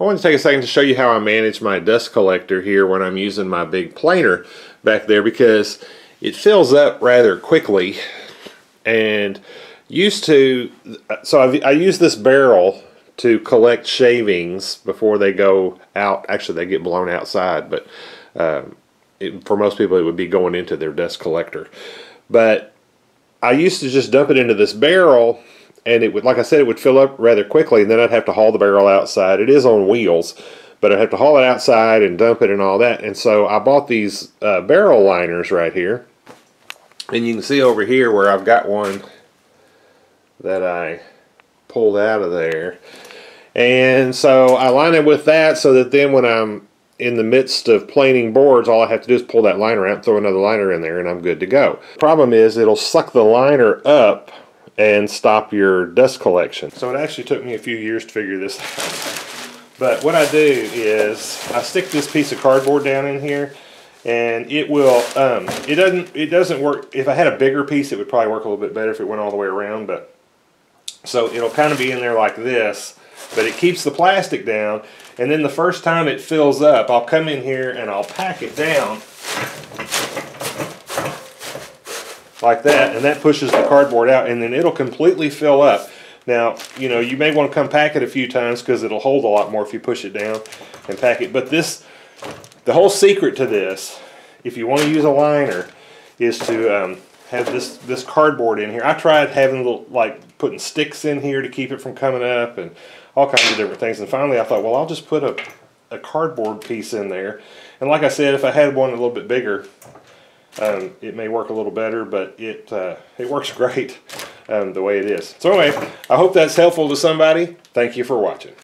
I want to take a second to show you how I manage my dust collector here when I'm using my big planer back there because it fills up rather quickly. And used to so I've, i use this barrel to collect shavings before they go out. Actually they get blown outside but um, it, for most people it would be going into their dust collector. But I used to just dump it into this barrel and it would like I said it would fill up rather quickly and then I'd have to haul the barrel outside. It is on wheels but I'd have to haul it outside and dump it and all that. And so I bought these uh, barrel liners right here. And you can see over here where I've got one that I pulled out of there. And so I line it with that so that then when I'm in the midst of planing boards, all I have to do is pull that liner out, throw another liner in there, and I'm good to go. Problem is, it'll suck the liner up and stop your dust collection. So it actually took me a few years to figure this out. But what I do is I stick this piece of cardboard down in here and it will um, it doesn't it doesn't work if I had a bigger piece it would probably work a little bit better if it went all the way around but so it'll kind of be in there like this but it keeps the plastic down and then the first time it fills up I'll come in here and I'll pack it down like that and that pushes the cardboard out and then it'll completely fill up. Now you know you may want to come pack it a few times because it'll hold a lot more if you push it down and pack it but this the whole secret to this if you want to use a liner is to um, have this this cardboard in here. I tried having little like putting sticks in here to keep it from coming up and all kinds of different things and finally I thought well I'll just put a, a cardboard piece in there. And like I said if I had one a little bit bigger um, it may work a little better, but it uh, it works great um, the way it is. So anyway, I hope that's helpful to somebody. Thank you for watching.